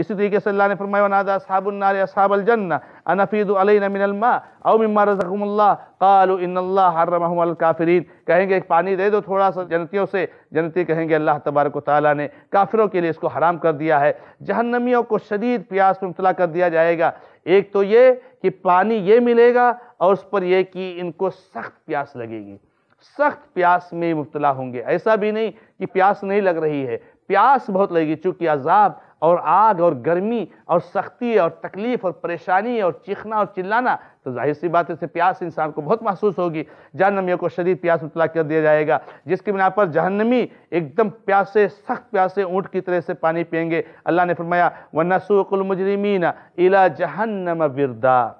اسی طریقے سے اللہ نے فرمایا ونادا اصحاب النار اصحاب الجنہ انفید علینا من الماء او مما رزقهم اللہ قالوا ان اللہ حرمهم على الكافرین کہیں گے پانی دے دو تھوڑا سا جنتیوں سے جنتی کہیں گے، اللہ تبارک و تعالیٰ نے کافروں کے لیے اس کو حرام کر دیا ہے۔ جہنمیوں کو شدید پیاس میں مبتلا کر دیا جائے گا۔ ایک تو یہ کہ پانی یہ ملے گا اور اس پر یہ کہ ان کو سخت پیاس لگے گی۔ سخت پیاس میں مبتلا ہوں گے۔ ایسا بھی نہیں کہ پیاس نہیں لگ رہی ہے۔ پیاس بہت لگے گی، چونکہ عذاب اور آگ اور گرمی اور سختی اور تکلیف اور پریشانی اور چیخنا اور چلانا، تو ظاہر سی بات ہے سے پیاس انسان کو بہت محسوس ہوگی۔ جہنمیوں کو شدید پیاس مطلع کر دیا جائے گا، جس کی بنا پر جہنمی ایک دم پیاسے، سخت پیاسے اونٹ کی طرح سے پانی پئیں گے۔ اللہ نے فرمایا، وَنَسُوقُ الْمُجْرِمِينَ إِلَى جَهَنَّمَ بِرْدَا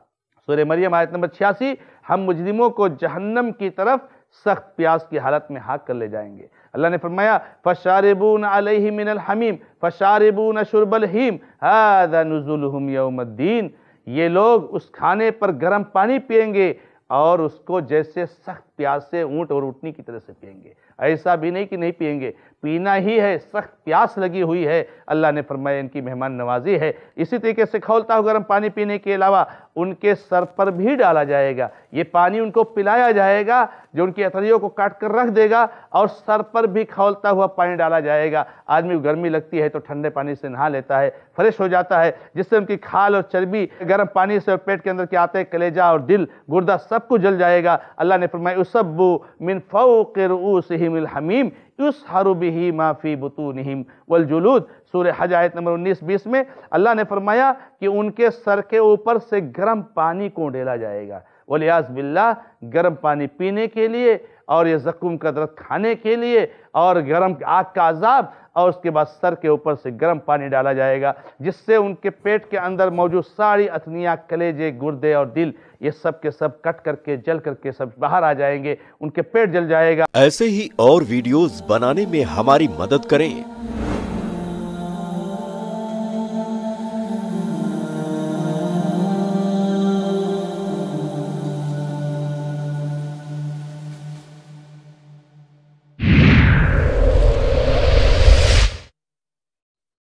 سورہ مریم آیت نمبر 86 ہم مجرموں کو جہنم کی طرف سخت پیاس کی حالت میں ہاک کر لے جائیں گے۔ اللہ نے فرمایا، فَشَارِبُونَ عَلَيْهِ مِنَ الْحَمِيمِ، فَشَارِبُونَ شُرْبَ الْحِيمِ، هَذَا نُزُلُهُمْ يَوْمَ الدِّينِ۔ یہ لوگ اس کھانے پر گرم پانی پئیں گے اور اس کو جیسے سخت پیاس سے اونٹ اور اٹھنی کی طرح سے پئیں گے۔ ایسا بھی نہیں کہ نہیں پئیں گے۔ پینا ہی ہے، سخت پیاس لگی ہوئی ہے۔ اللہ نے فرمایا ان کی مہمان نوازی ہے۔ اسی طریقے سے کھولتا ہو گرم پانی پینے کے علاوہ ان کے سر پر بھی ڈالا جائے گا۔ یہ پانی ان کو پلایا جائے گا، جو ان کی اتریوں کو کاٹ کر رکھ دے گا اور سر پر بھی کھولتا ہوا پانی ڈالا جائے گا۔ آدمی کو گرمی لگتی ہے تو ٹھنڈے پانی سے نہا لیتا ہے، فریش ہو جاتا ہے، جس سے ان کی کھال اور چربی گرم پانی سے اور پیٹ کے اندر کے آتے کلیجہ اور دل، گردہ سب کو جل جائے گا۔ اللہ نے فرمایا، اس اسبو من فوق رؤوسهم الحمیم یسحر به ما فی بطونهم والجلود سورہ حج آیت نمبر انیس بیس میں اللہ نے فرمایا کہ ان کے سر کے اوپر سے گرم پانی کو ڈیلا جائے گا ولیاز باللہ گرم پانی پینے کے لیے اور یہ زقوم کا درد کھانے کے لیے اور گرم آگ کا عذاب اور اس کے بعد سر کے اوپر سے گرم پانی ڈالا جائے گا، جس سے ان کے پیٹ کے اندر موجود ساری اتنیاں کلیجے، گردے اور دل، یہ سب کے سب کٹ کر کے، جل کر کے سب باہر آ جائیں گے، ان کے پیٹ جل جائے گا۔ ایسے ہی اور ویڈیوز بنانے میں ہماری مدد کریں۔